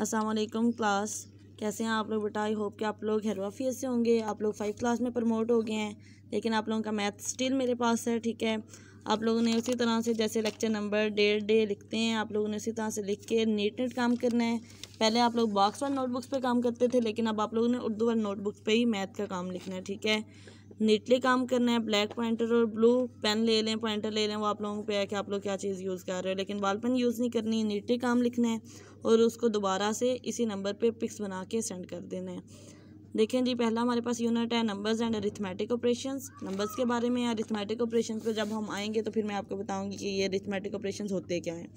अस्सलाम वालेकुम क्लास। कैसे हैं आप लोग बेटा? आई होप कि आप लोग हेरोफियत से होंगे। आप लोग फाइव क्लास में प्रमोट हो गए हैं, लेकिन आप लोगों का मैथ स्टिल मेरे पास है, ठीक है? आप लोगों ने उसी तरह से जैसे लेक्चर नंबर डेढ़ डे लिखते हैं, आप लोगों ने उसी तरह से लिख के नीट नीट काम करना है। पहले आप लोग बॉक्स वाले नोटबुक्स पे काम करते थे, लेकिन अब आप लोगों ने उर्दू वाले नोटबुक्स पे ही मैथ का काम लिखना है, ठीक है? नीटली काम करना है ब्लैक पॉइंटर और ब्लू पेन ले लें पॉइंटर ले लें, वो आप लोगों पे है कि आप लोग क्या चीज़ यूज़ कर रहे हो, लेकिन बॉल पेन यूज़ नहीं करनी नीटली काम लिखना है और उसको दोबारा से इसी नंबर पे पिक्स बना के सेंड कर देना है। देखें जी, पहला हमारे पास यूनिट है numbers and arithmetic operations numbers के बारे में अरिथमेटिक ऑपरेशन को जब हम आएँगे तो फिर मैं आपको बताऊँगी कि ये अरिथमेटिक ऑपरेशन होते क्या हैं।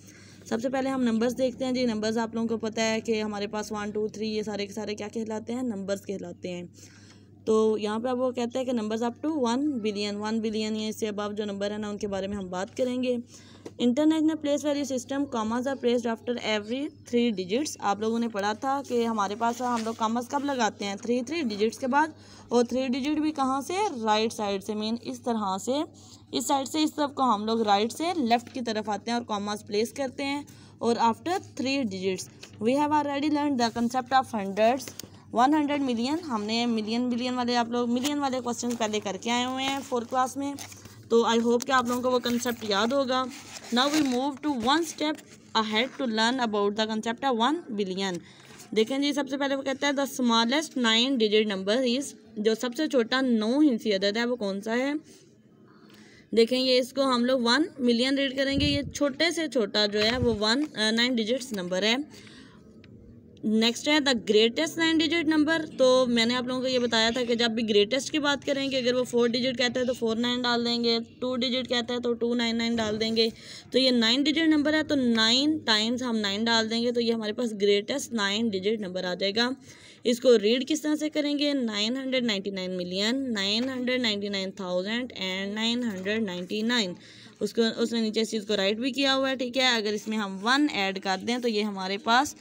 सबसे पहले हम नंबर्स देखते हैं जी नंबर्स आप लोगों को पता है कि हमारे पास वन टू थ्री ये सारे के सारे क्या कहलाते हैं? नंबर्स कहलाते हैं। तो यहाँ पे अब वो कहते हैं कि numbers up to one billion one billion या इससे अब जो नंबर है ना, उनके बारे में हम बात करेंगे। International place value system commas are placed after every three digits आप लोगों ने पढ़ा था कि हमारे पास हम लोग कॉमर्स कब लगाते हैं? थ्री थ्री डिजिट्स के बाद। और थ्री डिजिट भी कहाँ से? राइट साइड से। मीन इस तरह से। इस साइड से इस तरफ़ को हम लोग राइट से लेफ़्ट की तरफ़ आते हैं और कॉमर्स प्लेस करते हैं। और after three digits we have already learn the concept of hundreds one hundred million हमने मिलियन बिलियन वाले आप लोग मिलियन वाले क्वेश्चन पहले करके आए हुए हैं फोर्थ क्लास में। तो आई होप कि आप लोगों को वो कंसेप्ट याद होगा। Now we move to one step ahead to learn about the concept of one billion देखें जी, सबसे पहले वो कहता है the smallest nine digit number is जो सबसे छोटा नौ हिंसी अदद है, वो कौन सा है? देखें, ये इसको हम लोग वन मिलियन रीड करेंगे। ये छोटे से छोटा जो है, वो वन नाइन डिजिट्स नंबर है। नेक्स्ट है the greatest nine digit number तो मैंने आप लोगों को ये बताया था कि जब भी ग्रेटेस्ट की बात करेंगे अगर वो फोर डिजिट कहता है तो फोर नाइन डाल देंगे टू डिजिट कहता है तो टू नाइन नाइन डाल देंगे. तो ये नाइन डिजिट नंबर है तो नाइन टाइम्स हम नाइन डाल देंगे तो ये हमारे पास ग्रेटेस्ट नाइन डिजिट नंबर आ जाएगा. इसको रीड किस तरह से करेंगे? Nine hundred ninety nine million nine hundred ninety nine thousand and nine hundred ninety nine उसको, उसने नीचे इस चीज़ को राइट भी किया हुआ है, ठीक है? अगर इसमें हम वन ऐड कर दें तो ये हमारे पास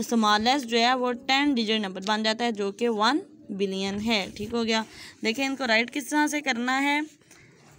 स्मॉलेस्ट जो है वो टेन डिजिट नंबर बन जाता है, जो कि वन बिलियन है। ठीक हो गया। देखिए इनको राइट किस तरह से करना है?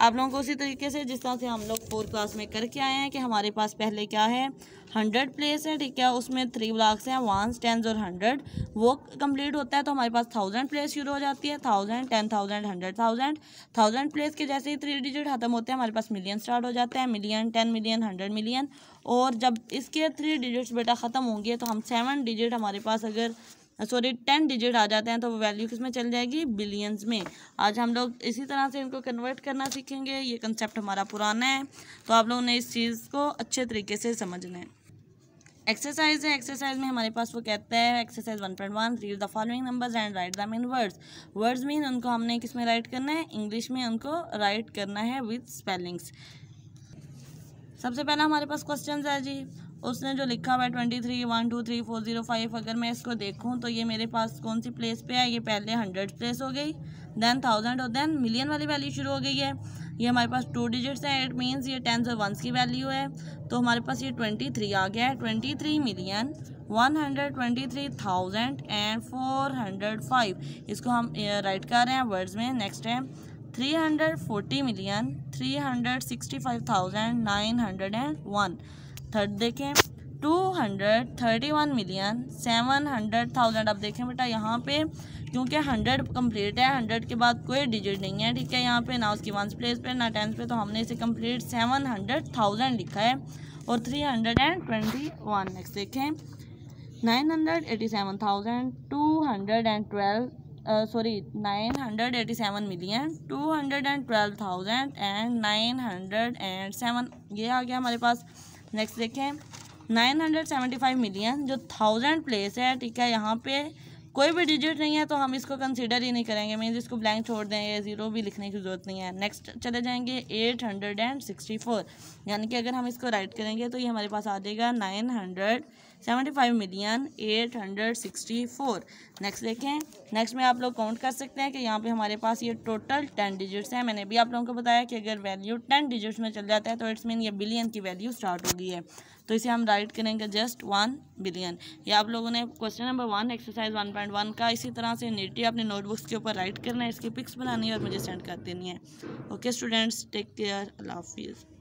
आप लोगों को उसी तरीके से जिस तरह से हम लोग फोर्थ क्लास में करके आए हैं कि हमारे पास पहले क्या है हंड्रेड प्लेस है, ठीक है? उसमें थ्री ब्लॉक्स हैं वंस टेंस और हंड्रेड वो कंप्लीट होता है तो हमारे पास थाउज़ेंड प्लेस शुरू हो जाती है thousand ten thousand hundred thousand thousand place के जैसे ही थ्री डिजिट खत्म होते हैं, हमारे पास मिलियन स्टार्ट हो जाते हैं million ten million hundred million और जब इसके थ्री डिजिट्स बेटा ख़त्म होंगे तो हम सेवन डिजिट हमारे पास अगर सॉरी, टेन डिजिट आ जाते हैं तो वो वैल्यू किसमें चल जाएगी? बिलियंस में। आज हम लोग इसी तरह से इनको कन्वर्ट करना सीखेंगे। ये कंसेप्ट हमारा पुराना है तो आप लोगों ने इस चीज़ को अच्छे तरीके से समझना है एक्सरसाइज है। एक्सरसाइज में हमारे पास वो कहता है exercise one point one read the following numbers and write the mean words words mean उनको हमने किसमें राइट करना है? इंग्लिश में उनको राइट करना है विथ स्पेलिंग्स सबसे पहला हमारे पास क्वेश्चन है जी। उसने जो लिखा हुआ है twenty three one two three four zero five अगर मैं इसको देखूँ तो ये मेरे पास कौन सी प्लेस पे है? ये पहले हंड्रेड प्लेस हो गई देन थाउज़ेंड और देन मिलियन वाली वैल्यू शुरू हो गई है। ये हमारे पास टू डिजिट्स हैं इट मीन्स ये टेंस और वंस की वैल्यू है। तो हमारे पास ये ट्वेंटी थ्री आ गया है twenty three million one hundred twenty three thousand and four hundred five इसको हम राइट कर रहे हैं वर्ड्स में नेक्स्ट है three hundred forty million three hundred sixty five thousand nine hundred and one third देखें two hundred thirty one million seven hundred thousand अब देखें बेटा यहाँ पे, क्योंकि हंड्रेड कंप्लीट है हंड्रेड के बाद कोई डिजिट नहीं है, ठीक है, यहाँ पे ना उसकी वन प्लेस पे, ना टेंथ पे तो हमने इसे कंप्लीट सेवन हंड्रेड थाउज़ेंड लिखा है और three hundred and twenty one next देखें nine hundred eighty seven thousand two hundred and twelve sorry nine hundred eighty seven million two hundred and twelve thousand and nine hundred and seven ये आ गया हमारे पास next देखें nine hundred seventy five million जो thousand place है, ठीक है, यहाँ पे कोई भी डिजिट नहीं है तो हम इसको कंसीडर ही नहीं करेंगे। मीन्स इसको ब्लैंक छोड़ देंगे ज़ीरो भी लिखने की ज़रूरत नहीं है। नेक्स्ट चले जाएँगे eight hundred and sixty four यानी कि अगर हम इसको राइट करेंगे तो ये हमारे पास आ जाएगा nine hundred seventy five million eight hundred sixty four next देखें नेक्स्ट में आप लोग काउंट कर सकते हैं कि यहाँ पे हमारे पास ये टोटल टेन डिजिट्स हैं। मैंने भी आप लोगों को बताया कि अगर वैल्यू टेन डिजिट्स में चल जाता है तो इट्स मीन ये बिलियन की वैल्यू स्टार्ट हो गई है। तो इसे हम राइट करेंगे जस्ट वन बिलियन ये आप लोगों ने question number one exercise one point one का इसी तरह से नीटी अपने नोटबुक्स के ऊपर राइट करना है, इसकी पिक्स बनानी है और मुझे सेंड कर देनी है. ओके स्टूडेंट्स टेक केयर अल्लाह हाफिज़.